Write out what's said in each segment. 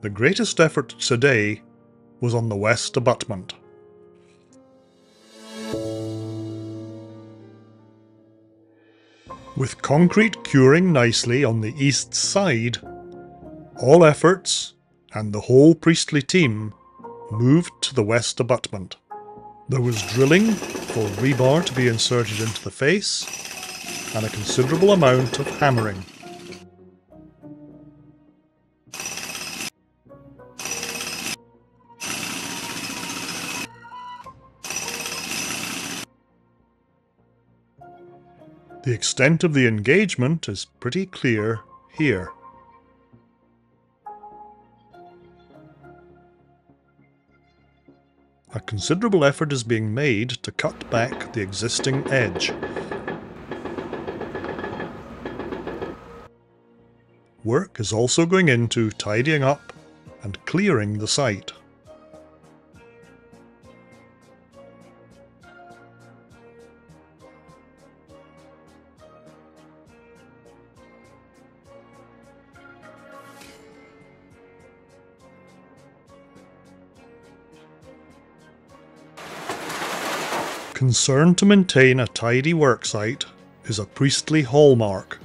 the greatest effort today was on the west abutment. With concrete curing nicely on the east side, all efforts, and the whole Priestly team, moved to the west abutment. There was drilling for rebar to be inserted into the face, and a considerable amount of hammering. The extent of the engagement is pretty clear here. A considerable effort is being made to cut back the existing edge. Work is also going into tidying up and clearing the site. Concern to maintain a tidy worksite is a Priestly hallmark.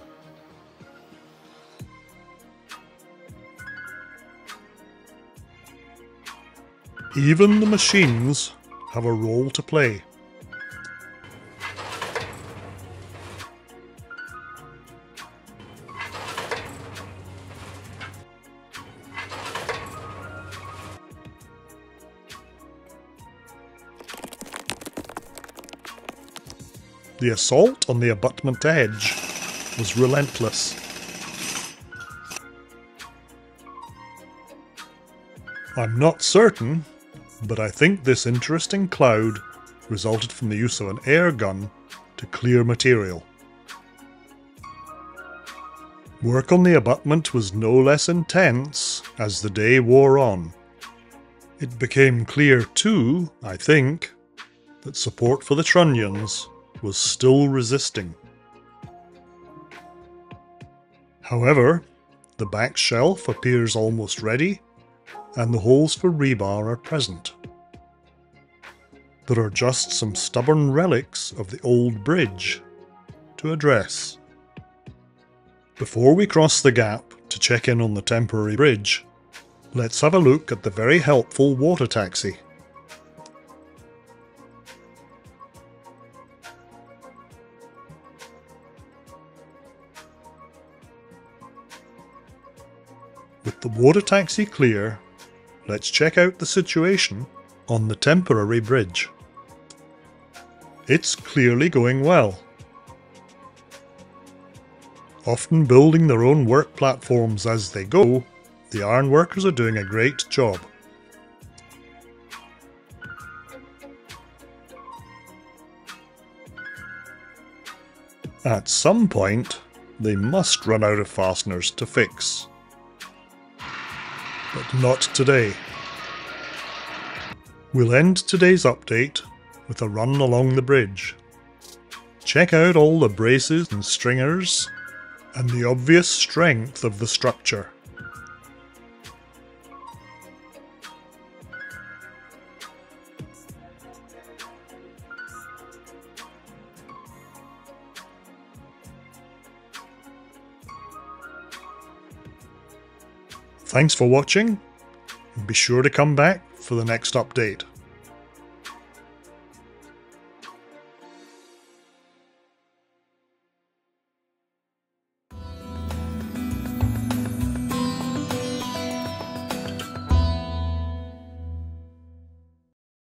Even the machines have a role to play. The assault on the abutment edge was relentless. I'm not certain, but I think this interesting cloud resulted from the use of an air gun to clear material. Work on the abutment was no less intense as the day wore on. It became clear too, I think, that support for the trunnions was still resisting. However, the back shelf appears almost ready, and the holes for rebar are present. There are just some stubborn relics of the old bridge to address. Before we cross the gap to check in on the temporary bridge, let's have a look at the very helpful water taxi. With the water taxi clear, let's check out the situation on the temporary bridge. It's clearly going well. Often building their own work platforms as they go, the ironworkers are doing a great job. At some point, they must run out of fasteners to fix but not today. We'll end today's update with a run along the bridge. Check out all the braces and stringers and the obvious strength of the structure. Thanks for watching, and be sure to come back for the next update.